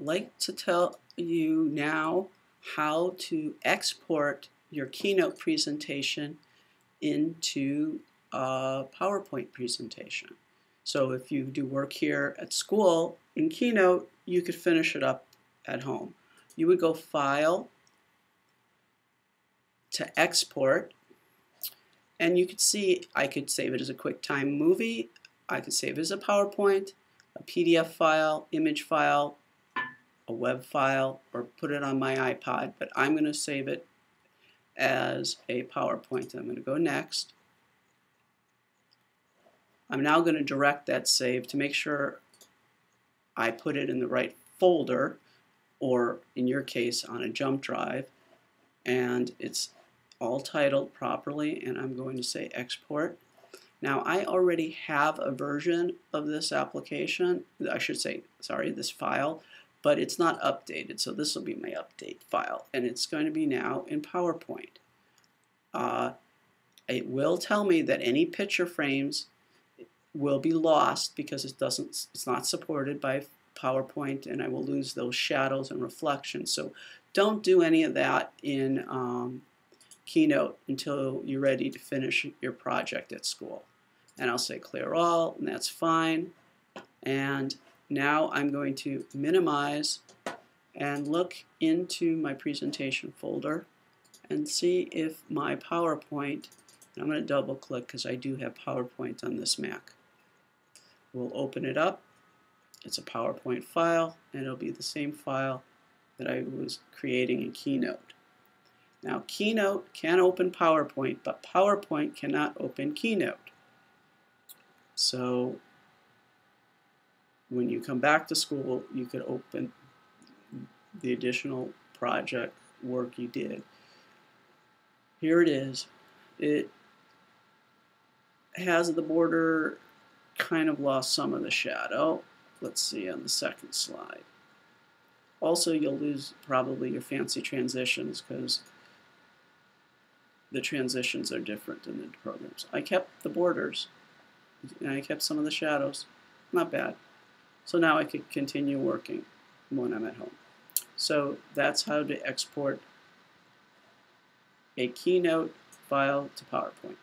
like to tell you now how to export your keynote presentation into a PowerPoint presentation. So if you do work here at school in Keynote, you could finish it up at home. You would go File to Export, and you could see I could save it as a QuickTime movie, I could save it as a PowerPoint, a PDF file, image file, a web file, or put it on my iPod, but I'm going to save it as a PowerPoint. I'm going to go next. I'm now going to direct that save to make sure I put it in the right folder or in your case on a jump drive and it's all titled properly and I'm going to say export. Now I already have a version of this application, I should say, sorry, this file, but it's not updated. So this will be my update file and it's going to be now in PowerPoint. Uh, it will tell me that any picture frames will be lost because it doesn't it's not supported by PowerPoint and I will lose those shadows and reflections. So don't do any of that in um, Keynote until you're ready to finish your project at school. And I'll say clear all and that's fine. And now I'm going to minimize and look into my presentation folder and see if my PowerPoint, I'm going to double click because I do have PowerPoint on this Mac. We'll open it up. It's a PowerPoint file, and it'll be the same file that I was creating in Keynote. Now, Keynote can open PowerPoint, but PowerPoint cannot open Keynote. So when you come back to school, you could open the additional project work you did. Here it is. It has the border kind of lost some of the shadow. Let's see on the second slide. Also, you'll lose probably your fancy transitions because the transitions are different in the programs. I kept the borders and I kept some of the shadows. Not bad. So now I could continue working when I'm at home. So that's how to export a Keynote file to PowerPoint.